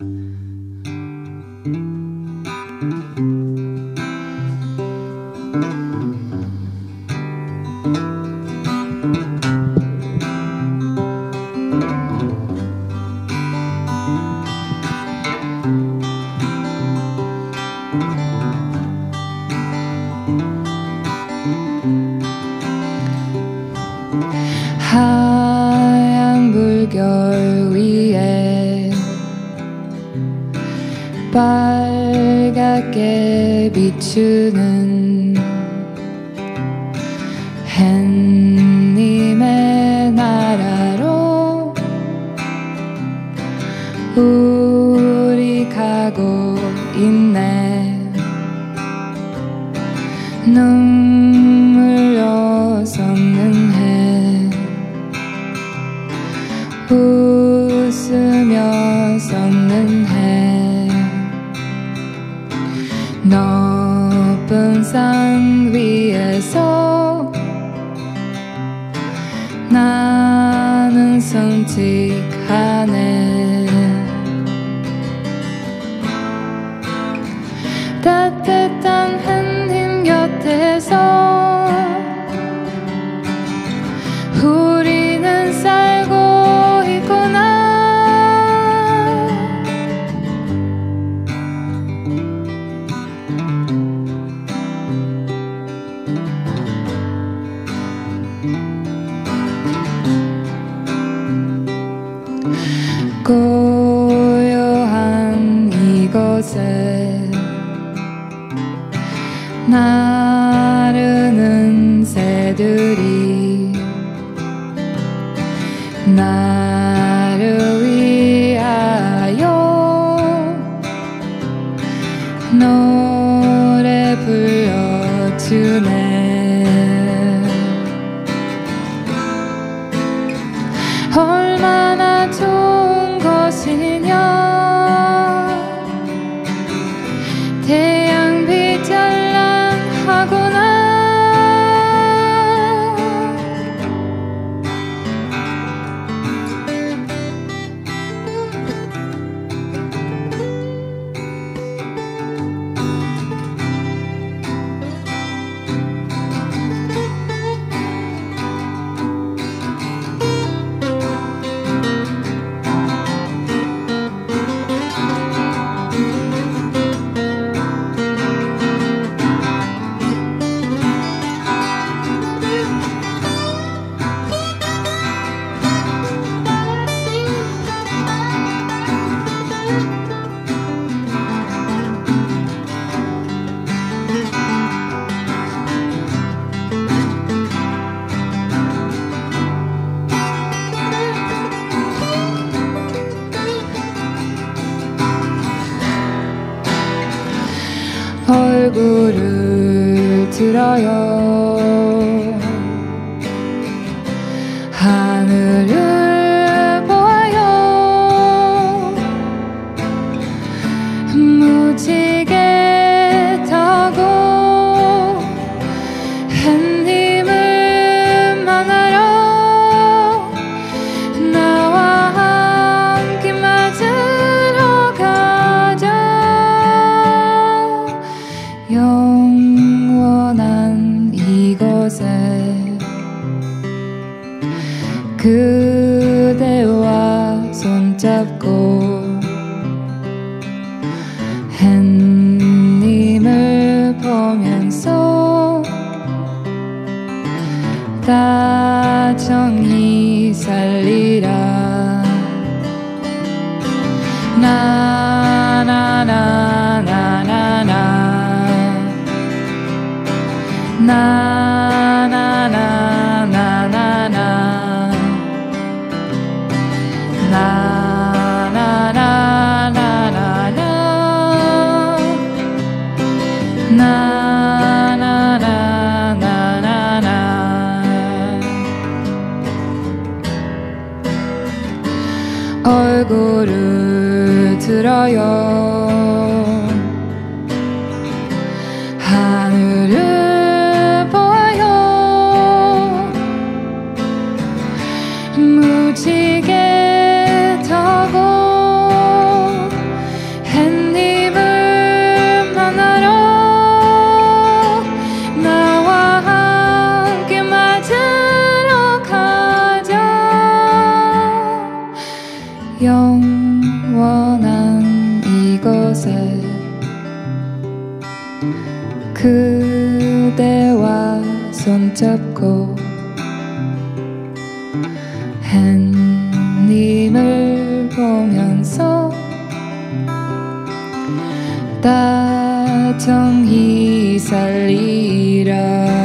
하 빨갛게 비추는 햇님의 나라로 우리 가고 있네. 눈물로 솟는 해. 웃으며 솟는 해 나는 솔직하네 곳에 나르는 새들이 나를 위하여 노래 불러주네. 얼마나 좋 얼굴을 들어요 다정히 살리라. 얼굴을 들어요. 하늘을 보아요. 무지개 타고 햇잎을 만나러 나와 함께 맞으러 가자. 영원. 낮에 그대와 손잡고 햇님을 보면서 다정히 살리라.